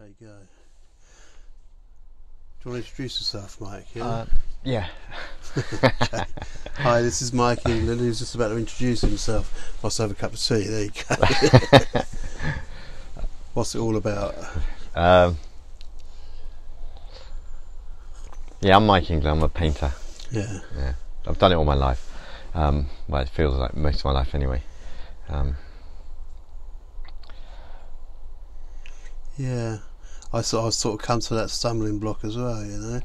Okay, go. Do you want to introduce yourself, Mike? Yeah. Uh, yeah. Hi, this is Mike England. He's just about to introduce himself. Must have a cup of tea. There you go. What's it all about? Um, yeah, I'm Mike England. I'm a painter. Yeah. Yeah, I've done it all my life. Um, well, it feels like most of my life anyway. Um, Yeah. I sort of sort of come to that stumbling block as well. You know,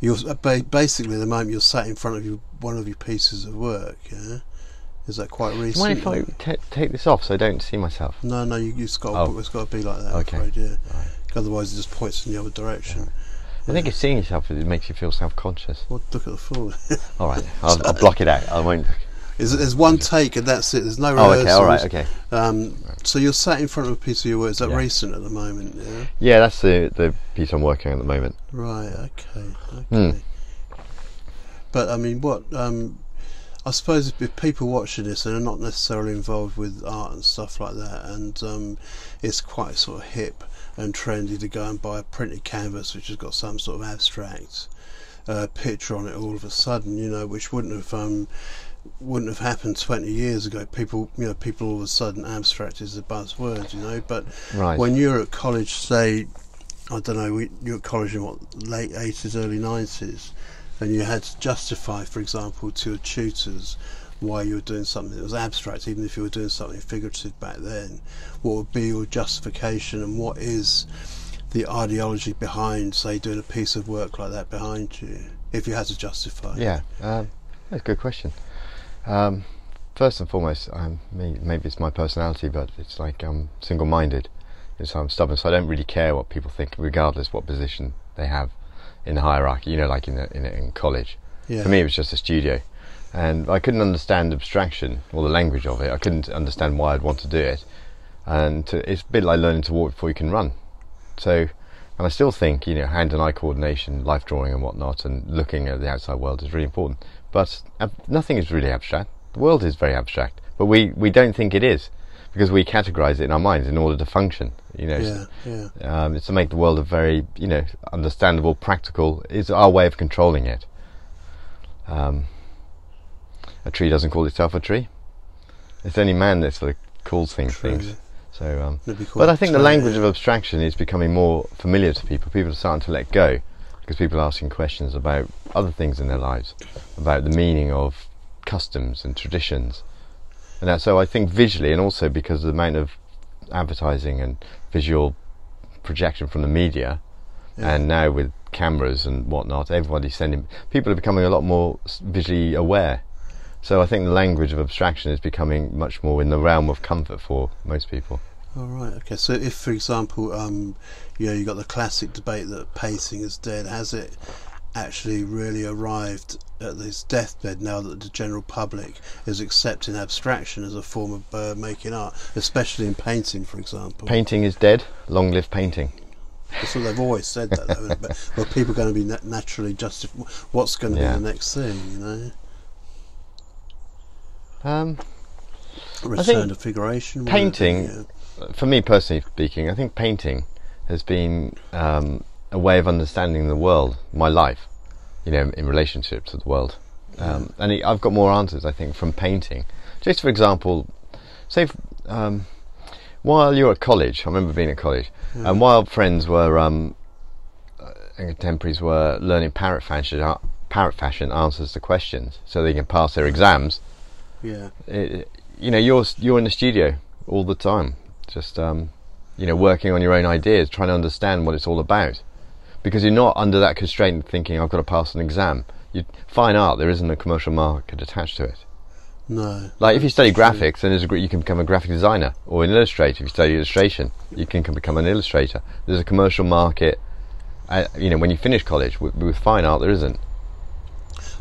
you're basically the moment you're sat in front of you one of your pieces of work. Yeah. Is that quite recent? mind if I ta take this off so I don't see myself? No, no, you, it's got Oh. to, it's got to be like that. Okay. Afraid, yeah. Right. Otherwise, it just points in the other direction. I think it's seeing yourself it makes you feel self-conscious. Well, look at the fool. All right, I'll, I'll block it out. I won't. There's, there's one take and that's it. There's no rehearsals. Oh, okay, all right, okay. Um, so you're sat in front of a piece of your work. Is that Yeah. recent at the moment? Yeah. Yeah, that's the the piece I'm working on at the moment. Right. Okay. Okay. Hmm. But I mean, what? Um, I suppose if, if people watching this and are not necessarily involved with art and stuff like that, and um, it's quite sort of hip and trendy to go and buy a printed canvas which has got some sort of abstract uh, picture on it all of a sudden, you know, which wouldn't have um, wouldn't have happened 20 years ago. People, you know, people all of a sudden abstract is a buzzword, you know. But Right. when you're at college, say, I don't know, we- you're at college in what late 80s, early 90s, and you had to justify, for example, to your tutors why you were doing something that was abstract, even if you were doing something figurative back then. What would be your justification, and what is the ideology behind, say, doing a piece of work like that behind you, if you had to justify? Yeah, um, that's a good question. Um, first and foremost, um, may, maybe it's my personality, but it's like I'm single-minded. It's I'm stubborn, so I don't really care what people think, regardless what position they have in the hierarchy. You know, like in the, in, in college. Yeah. For me, it was just a studio, and I couldn't understand abstraction or the language of it. I couldn't understand why I'd want to do it, and to, it's a bit like learning to walk before you can run. So, and I still think you know hand and eye coordination, life drawing and whatnot, and looking at the outside world is really important. But nothing is really abstract. The world is very abstract, but we, we don't think it is because we categorize it in our minds in order to function. You know, Yeah, yeah. um, it's to make the world a very you know understandable, practical. Is our way of controlling it. Um, a tree doesn't call itself a tree. It's only man that sort of calls things True. things. So, um, It'd be called but I think the language of abstraction is becoming more familiar to people. People are starting to let go because people are asking questions about other things in their lives, about the meaning of customs and traditions. And that, so I think visually, and also because of the amount of advertising and visual projection from the media, Yeah. and now with cameras and whatnot, everybody's sending. People are becoming a lot more visually aware. So I think the language of abstraction is becoming much more in the realm of comfort for most people. All right. Okay. So, if, for example, um, you know, you got the classic debate that painting is dead, has it actually really arrived at this deathbed now that the general public is accepting abstraction as a form of uh, making art, especially in painting, for example? Painting is dead. Long live painting. That's what they've always said that, though. but well, people are going to be na- naturally justif- What's going to Yeah. be the next thing? You know, Um, return to figuration. will it be? painting- Yeah. For me personally speaking, I think painting has been um, a way of understanding the world, my life, you know, in relationship to the world. Um, and it, I've got more answers, I think, from painting. Just for example, say um, while you're at college, I remember being at college, and while friends were, um, uh, and contemporaries were learning parrot fashion, uh, parrot fashion answers to questions, so they can pass their exams Yeah. it, you know you're you're in the studio all the time just um, you know working on your own ideas trying to understand what it's all about. Because you're not under that constraint thinking I've got to pass an exam. You fine art there isn't a commercial market attached to it. No. like if you study True. graphics then there's a, you can become a graphic designer or an illustrator. If you study illustration you can, can become an illustrator. There's a commercial market uh, you know when you finish college with, with fine art there isn't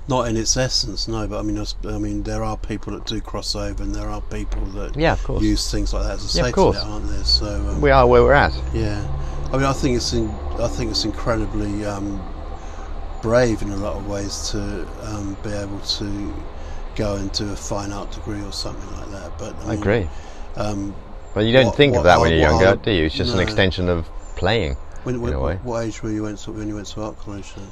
Not in its essence, no. But I mean, I mean, there are people that do cross over, and there are people that Yeah, of course. use things like that as a Yeah, of safety course. net, aren't there? So um, we are where we're at yeah, I mean, I think it's in, I think it's incredibly um, brave in a lot of ways to um, be able to go and do a fine art degree or something like that. But I, I agree Um, But you don't What- think of that when you're younger, I- do you? It's just an extension of playing. When, in a way. what age were you went when you went to art college? Then?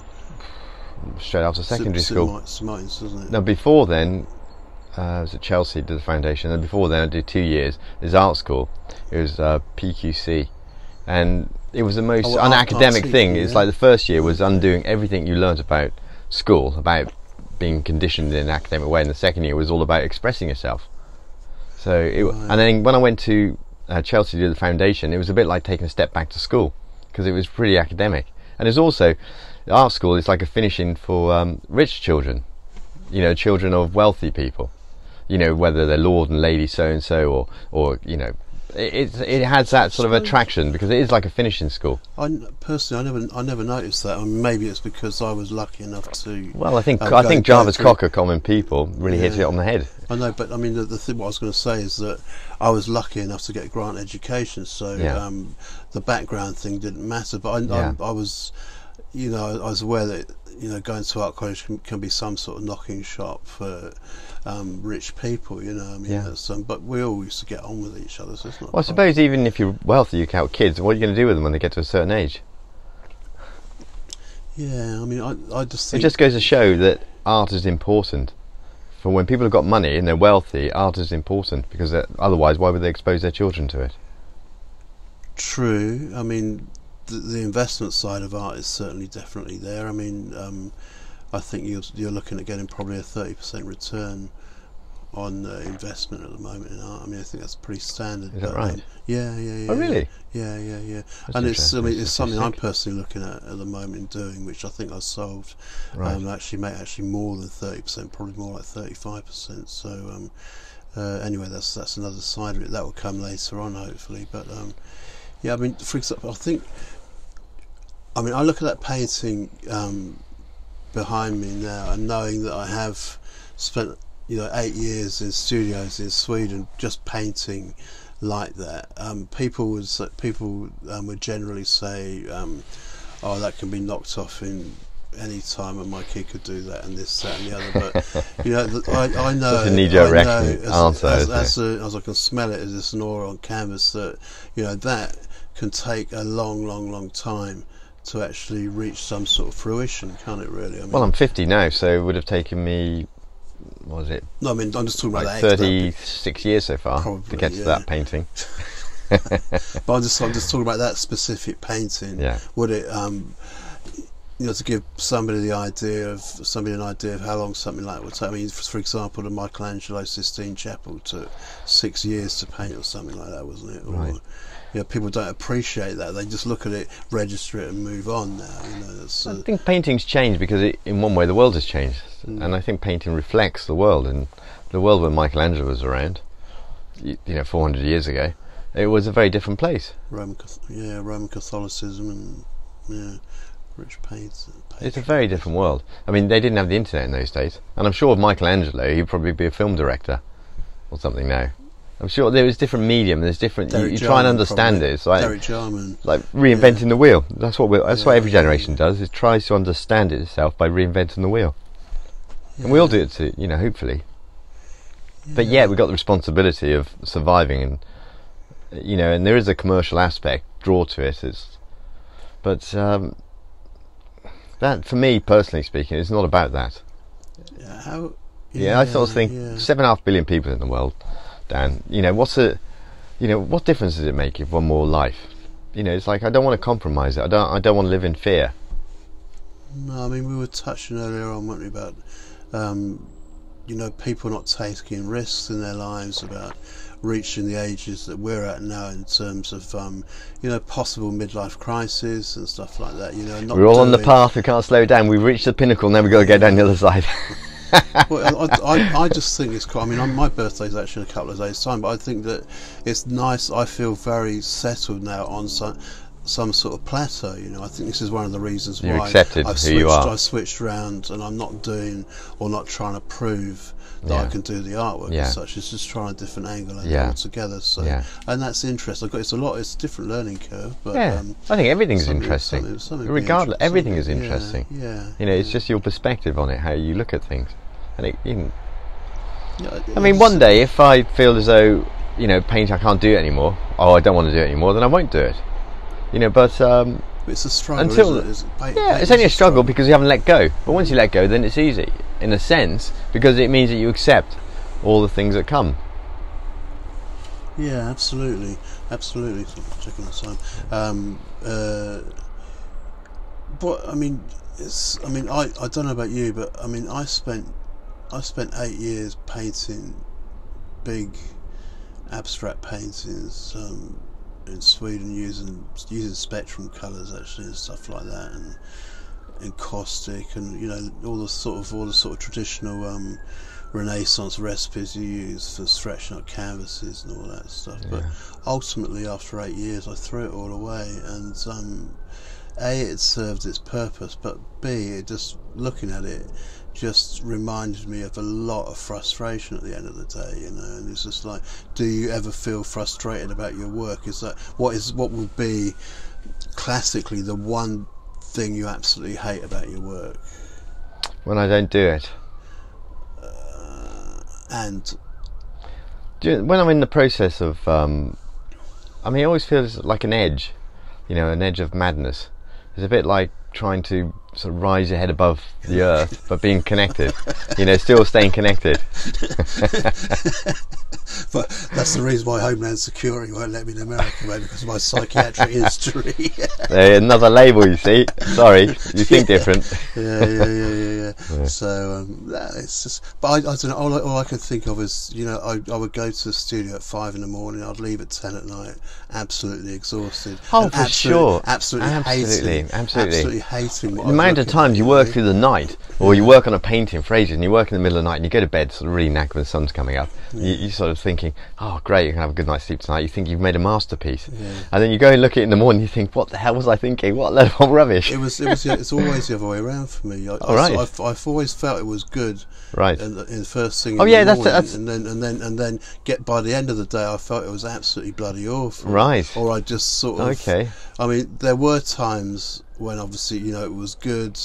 Straight after secondary St. school. St. Martin's, isn't it? No, before then, uh, I was at Chelsea, did the foundation, and before then I did two years. It was art school. It was uh, PQC, and it was the most Oh, art- unacademic art thing. teaching, It's like the first year was undoing everything you learnt about school, about being conditioned in an academic way, and the second year was all about expressing yourself. So, it, Right. and then when I went to uh, Chelsea to do the foundation, it was a bit like taking a step back to school because it was pretty academic, and it's also art school is like a finishing for um, rich children, you know, children of wealthy people, you know, whether they're lord and lady so and so, or or you know, it it, it has that sort of attraction because it is like a finishing school. I personally, I never, I never noticed that. I mean, maybe it's because I was lucky enough to. Well, I think Um, I think Jarvis Cocker, Common People, really hits Yeah. it on the head. I know, but I mean, the, the thing what I was going to say is that I was lucky enough to get grant education, so Yeah. um, the background thing didn't matter. But I, Yeah. I, I was, you know, I was aware that you know going to art college can, can be some sort of knocking shop for um, rich people. You know, I mean, Yeah. um, but we all used to get on with each other, so it's not. Well, I suppose even if you're wealthy, you count kids. What are you going to do with them when they get to a certain age? Yeah, I mean, I, I just It just goes to show that art is important. For when people have got money and they're wealthy, art is important because otherwise, why would they expose their children to it? True. I mean, the, the investment side of art is certainly definitely there. I mean, um, I think you're, you're looking at getting probably a 30% return on uh, investment at the moment in art. I mean, I think that's pretty standard. Is that but, right? Um, yeah, yeah, yeah. Oh, really? Yeah, yeah, yeah. That's and it's I mean, it's something I'm personally looking at at the moment in doing, which I think I solved. Right. Um, actually, make actually more than 30%, probably more like 35%. So um, uh, anyway, that's that's another side of it. That will come later on, hopefully. But um, yeah, I mean, for example, I think, I mean, I look at that painting um, behind me now, and knowing that I have spent, you know, eight years in studios in Sweden just painting like that. Um, people would people um, would generally say, um, "Oh, that can be knocked off in." Any time, and my kid could do that, and this, that, and the other. But you know, I, I know. Such a knee-jerk I know answer, as, isn't as, as, a, as I can smell it as it's an aura on canvas that you know that can take a long, long, long time to actually reach some sort of fruition, can't it? Really? I mean, Well, I'm 50 now, so it would have taken me, what was it, no, I mean, I'm just talking like about that. 36 years so far to Probably, get to that painting. But I'm just, I'm just talking about that specific painting. Yeah. Would it, um, you know, to give somebody the idea of somebody an idea of how long something like that would take. I mean, for, for example, the Michelangelo Sistine Chapel took six years to paint or something like that, wasn't it? Or, Right. You know, people don't appreciate that. They just look at it, register it, and move on. Now, you know, that's, I uh, think painting's changed because it, in one way the world has changed, Mm. and I think painting reflects the world. And the world when Michelangelo was around, you, you know, 400 years ago, it was a very different place. Roman, yeah, Roman Catholicism and yeah, rich paints. It's a very different world. I mean, they didn't have the internet in those days, and I'm sure of Michelangelo, he'd probably be a film director or something now. I'm sure there is different medium. There's different. You, Derek you try and understand probably. it. It's like Derek Jarman. like reinventing the wheel. That's what we that's what every generation does. Is tries to understand it itself by reinventing the wheel, and we all do it to you know hopefully. But yeah, we've got the responsibility of surviving, and you know, and there is a commercial aspect draw to it. It's, but um, that for me personally speaking, it's not about that. Yeah, how, Yeah, I sort of think yeah. seven and a half billion people in the world, Dan. You know, what's a, you know, what difference does it make if one more life? You know, it's like I don't want to compromise it. I don't. I don't want to live in fear. No, I mean we were touching earlier on, weren't we, about um, you know people not taking risks in their lives, about reaching the ages that we're at now in terms of um, you know possible midlife crisis and stuff like that. You know, not We're all on the path. We can't slow down. We've reached the pinnacle. Now we've got to get down the other side. well, I, I, I just think it's quite. I mean, my birthday's actually in a couple of days' time, but I think that it's nice. I feel very settled now on some sort of plateau. You know, I think this is one of the reasons You've why accepted I've switched, you are. I've switched around, and I'm not doing or not trying to prove that I can do the artwork Yeah. as such. It's just trying a different angle and Yeah. all together. So, Yeah. and that's interesting. I've got it's a lot. It's a different learning curve, but yeah, um, I think everything's something- interesting. something- something Regardless, inter- everything is yeah, interesting. Yeah, You know, it's just your perspective on it, how you look at things. And it, you can- I mean, one day if I feel as though you know paint I can't do it anymore, oh I don't want to do it anymore, then I won't do it. You know, but um, It's a struggle. Until- isn't it? It's, Yeah, it's only a struggle because you haven't let go. But once you let go, then it's easy, in a sense, because it means that you accept all the things that come. Yeah, absolutely, absolutely. So, Checking the time. Um, uh, but I mean, it's. I mean, I, I don't know about you, but I mean, I spent I spent eight years painting big abstract paintings um, in Sweden using using spectrum colours actually and stuff like that, and encaustic and you know all the sort of all the sort of traditional um, Renaissance recipes you use for stretching out canvases and all that stuff. But ultimately, after eight years, I threw it all away, and um, a it served its purpose, but b it just looking at it just reminded me of a lot of frustration at the end of the day, you know. And it's just like, do you ever feel frustrated about your work? Is that what is what would be classically the one thing you absolutely hate about your work? When I don't do it, And Do you- when I'm in the process of, um, I mean, it always feels like an edge, you know, an edge of madness. It's a bit like trying to sort of rise your head above the earth, but being connected, you know, still staying connected. but that's the reason why Homeland Security won't let me in America, mate, because of my psychiatric history. Another label, you see. Sorry, you think different. yeah, yeah, yeah, yeah, yeah. So um, that, it's just, but I, I don't know. All I, all I can think of is, you know, I, I would go to the studio at five in the morning. I'd leave at ten at night, absolutely exhausted. Oh, for absolute- sure. absolutely, Absolutely, hating, absolutely. absolutely hating. What amount of times you work through the night, or you work on a painting for ages, and you work in the middle of the night, and you go to bed sort of really knackered when the sun's coming up. You, you're sort of thinking, "Oh, great, you can have a good night's sleep tonight." You think you've made a masterpiece, Yeah. and then you go and look at it in the morning. You think, "What the hell was I thinking? What a load of rubbish!" It was. It was. It's always the other way around for me. I, Oh, right. I, have I've always felt it was good. Right. In the, in the first thing. Oh, in yeah, the that's- morning, that's- and then and then and then get by the end of the day, I felt it was absolutely bloody awful. Right. Or I just sort of. Okay. I mean, there were times when obviously you know it was good,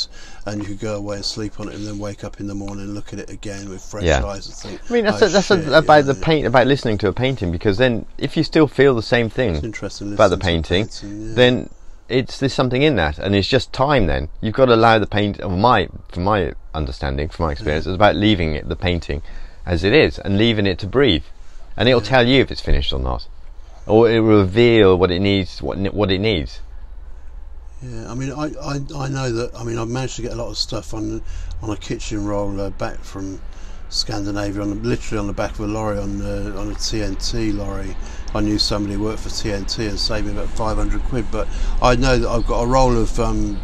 and you could go away and sleep on it, and then wake up in the morning and look at it again with fresh Yeah. eyes and think. I mean, that's oh, a, that's shit, a, you about know, the paint, about listening to a painting, because then if you still feel the same thing interesting about the painting, painting, yeah. then it's there's something in that, and it's just time. Then you've got to allow the paint. Of my, from my understanding, from my experience, it's about leaving it, the painting as it is, and leaving it to breathe, and it'll tell you if it's finished or not, or it will reveal what it needs, what what it needs. Yeah, I mean, I, I, I know that. I mean, I've managed to get a lot of stuff on on a kitchen roller back from Scandinavia, on the, literally on the back of a lorry, on the, on a TNT lorry. I knew somebody who worked for TNT and saved me about 500 quid. But I know that I've got a roll of um,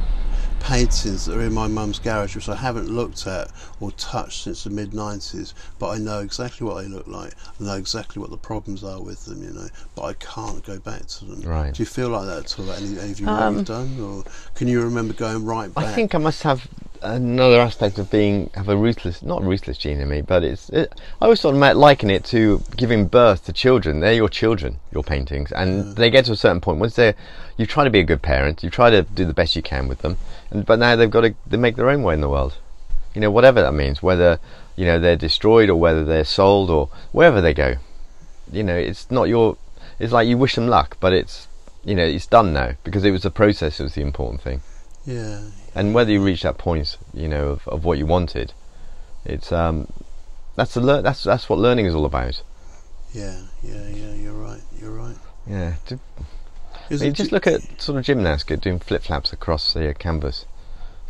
paintings that are in my mum's garage, which I haven't looked at or touched since the mid 90s. But I know exactly what they look like. I know exactly what the problems are with them, you know. But I can't go back to them. Right. Do you feel like that at all? Any, any of your work Um, you've done, or can you remember going right back? I think I must have another aspect of being have a ruthless, not ruthless gene in me, but it's. It, I always sort of liken it to giving birth to children. They're your children, your paintings, and mm. they get to a certain point once they're. You try to be a good parent. You try to do the best you can with them, and but now they've got to they make their own way in the world. You know, whatever that means, whether you know they're destroyed or whether they're sold or wherever they go. You know, it's not your. It's like you wish them luck, but it's you know it's done now because it was the process that was the important thing yeah, and whether you reach that point, you know, of, of what you wanted, it's um, that's the lear- that's that's what learning is all about. yeah, yeah, yeah. You're right. You're right. Yeah, Is I mean, just ju- look at sort of gymnasts doing flip flaps across the canvas.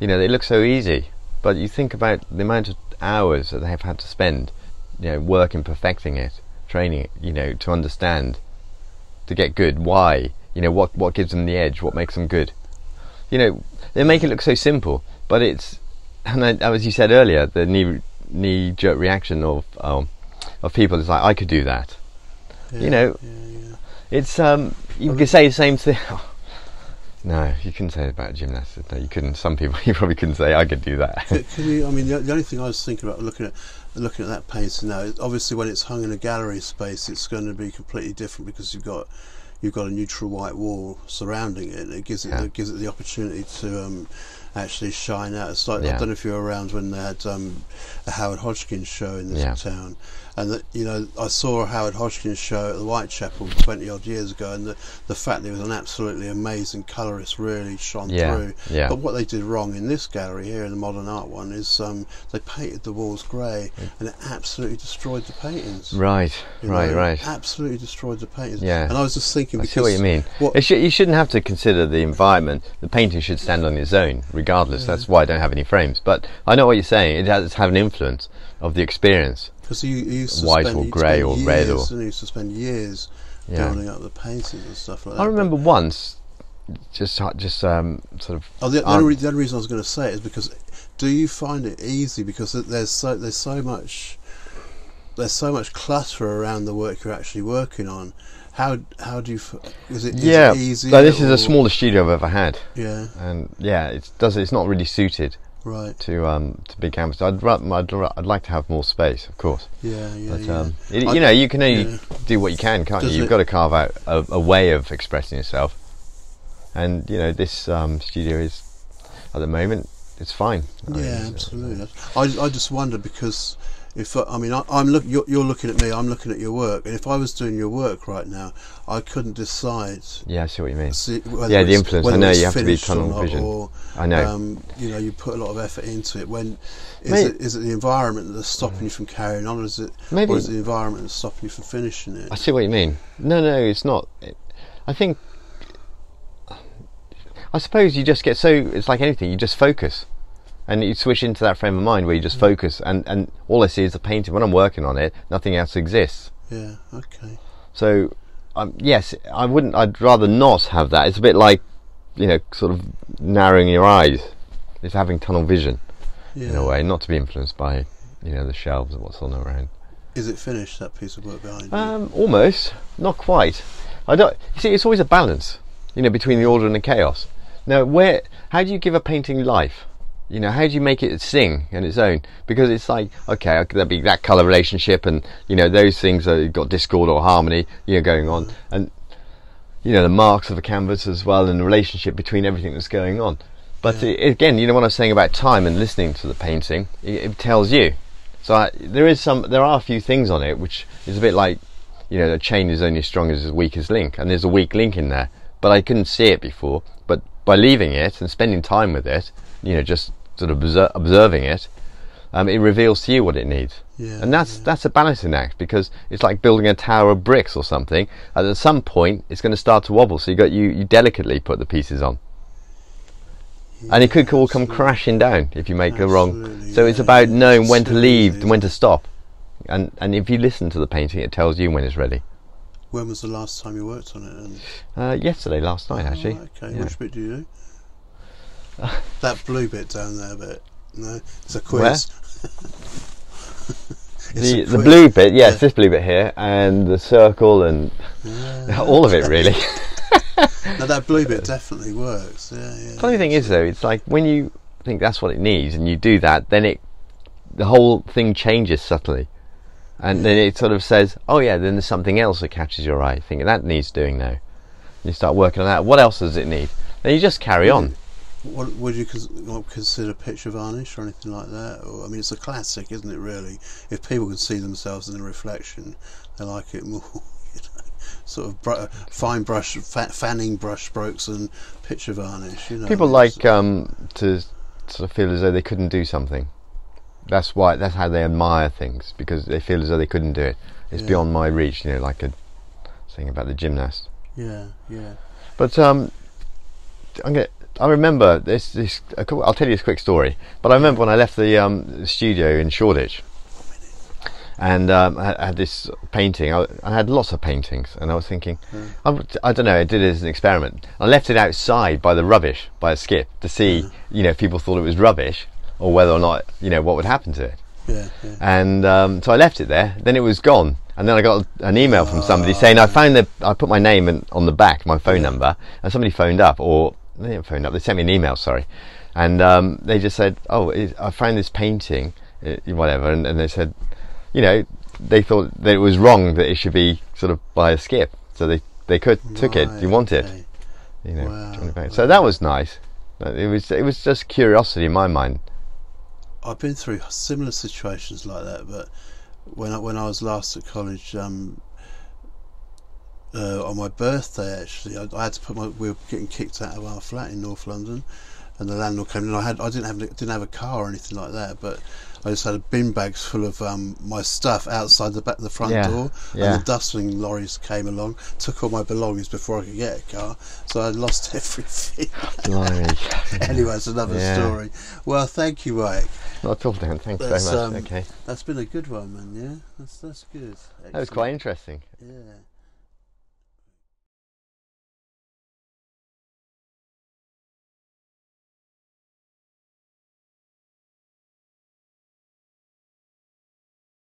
You know, they look so easy, but you think about the amount of hours that they have had to spend, you know, working, perfecting it, training it, you know, to understand, to get good. Why? You know, what what gives them the edge? What makes them good? You know, they make it look so simple, but it's, and I, as you said earlier, the knee knee jerk reaction of um, of people is like, I could do that. yeah, you know, Yeah, yeah. It's um, you Well, could say the same thing. no, you couldn't say it about gymnastics. No, you couldn't. Some people, you probably couldn't say I could do that. Can you? I mean, the, the only thing I was thinking about looking at looking at that painting now, obviously when it's hung in a gallery space, it's going to be completely different because you've got you've got a neutral white wall surrounding it. It gives it Yeah. it gives it the opportunity to um, actually shine out. It's like I don't know if you were around when they had um, a Howard Hodgkins show in this Yeah. town, and that you know I saw a Howard Hodgkins show at the Whitechapel twenty odd years ago, and the the fact that he was an absolutely amazing colorist really shone Yeah, through. yeah. But what they did wrong in this gallery here, in the modern art one, is um, they painted the walls grey, and it absolutely destroyed the paintings. Right, you right, know, right. Absolutely destroyed the paintings. Yeah. And I was just thinking I because see what you mean. what- should, you shouldn't have to consider the environment. The painting should stand on its own, regardless. Regardless, that's why I don't have any frames. But I know what you're saying. It has have an influence of the experience. Because you, you used to White spend, or grey or years, red or- you used to spend years Yeah. building up the paintings and stuff like that. I remember once, just just um, sort of. Oh, the, the, only, re- the only reason I was going to say it is because do you find it easy because there's so there's so much there's so much clutter around the work you're actually working on. How how do you is it is yeah, it this is the smallest studio I've ever had, Yeah, and yeah, it does. It's not really suited right. to um to big canvas. I'd I'd, I'd like to have more space, of course. Yeah, yeah, But yeah. um, it, I- you know, you can only yeah. do what you can, can't Does you? You've got to carve out a, a way of expressing yourself. And you know, this um, studio is at the moment it's fine. I mean, Yeah, uh, absolutely. I, I just wonder because if I, I mean I, I'm look you're, you're looking at me, I'm looking at your work, and if I was doing your work right now, I couldn't decide. Yeah, I see what you mean. See, Yeah, the influence. I know you have to be tunnel not, vision. Or, I know. Um, you know, you put a lot of effort into it. When is Mate- it? Is it the environment that's stopping you from carrying on, or is it? Maybe- Or is it the environment that's stopping you from finishing it? I see what you mean. No, no, it's not. It, I think. I suppose you just get so. It's like anything. You just focus, and you switch into that frame of mind where you just focus, and and all I see is the painting. When I'm working on it, nothing else exists. Yeah. Okay. So, um, yes, I wouldn't. I'd rather not have that. It's a bit like, you know, sort of narrowing your eyes. It's having tunnel vision Yeah. in a way, not to be influenced by, you know, the shelves and what's on around. Is it finished? That piece of work behind you? Um, almost, not quite. I don't. You see, it's always a balance, you know, between the order and the chaos. Now, where? How do you give a painting life? You know, how do you make it sing on its own? Because it's like, okay, there'll be that color relationship, and you know, those things that have got discord or harmony, you know, going on, and you know, the marks of the canvas as well, and the relationship between everything that's going on. But Yeah. it, again, you know, what I was saying about time and listening to the painting, it, it tells you. So I, there is some, there are a few things on it which is a bit like, you know, the chain is only as strong as its weakest link, and there's a weak link in there. But I couldn't see it before. But by leaving it and spending time with it, you know, just sort of obser- observing it, um, it reveals to you what it needs. Yeah, and that's yeah. that's a balancing act because it's like building a tower of bricks or something. And at some point, it's going to start to wobble. So you got you, you delicately put the pieces on, and it could all come absolutely. crashing down if you make the wrong. Absolutely, So it's about knowing It's when to leave and when to stop. And and if you listen to the painting, it tells you when it's ready. When was the last time you worked on it? Uh, yesterday, last night, actually. Oh, okay. Yeah. Which bit do you do? that blue bit down there, but No, it's a quiz. It's The a the blue bit, yes, Yeah. this blue bit here, and the circle, and Yeah. all of it really. Now that blue bit definitely works. Yeah, yeah. Funny thing is though, it's like when you think that's what it needs and you do that, then it the whole thing changes subtly. And then it sort of says, Oh yeah, then there's something else that catches your eye. Thinking that needs doing now. You start working on that. What else does it need? Then you just carry on. What would you cons- consider picture varnish or anything like that? Or, I mean, it's a classic, isn't it? Really, if people can see themselves in the reflection, they like it more. You know, sort of br- fine brush, fa- fanning brush strokes, and picture varnish. You know, People like um, to sort of feel as though they couldn't do something. That's why. That's how they admire things because they feel as though they couldn't do it. It's Yeah. beyond my reach. You know, like a thing about the gymnast. Yeah, yeah. But um, I'm gonna. I remember this. This I'll tell you this quick story. But I remember when I left the, um, studio in Shoreditch, and um, I, had this painting. I, I had lots of paintings, and I was thinking, I, I don't know. I did it as an experiment. I left it outside by the rubbish by a skip to see, you know, if people thought it was rubbish or whether or not, you know, what would happen to it. Yeah, yeah. And um, so I left it there. Then it was gone. And then I got an email from somebody saying I found the I put my name in, on the back, my phone number, and somebody phoned up, or they didn't phone up. They sent me an email, sorry, and um, they just said, "Oh, I found this painting, uh, whatever," and, and they said, you know, they thought that it was wrong that it should be sort of by a skip, so they they could took it. Right, You want it, you know. Wow, bank. So that was nice. It was it was just curiosity in my mind. I've been through similar situations like that, but when I, when I was last at college. Um, uh, on my birthday, actually, I, I had to put my. We were getting kicked out of our flat in North London, and the landlord came in. I had I didn't have didn't have a car or anything like that, but I just had a bin bags full of um, my stuff outside the back the front Yeah, door, yeah. and the dustling lorries came along, took all my belongings before I could get a car, so I lost everything. Anyway, it's another Yeah. story. Well, thank you, Mike. Not at all, Dan. Thanks That's, very much. um, okay. That's been a good one, man. Yeah, that's that's good. That was quite interesting. Yeah.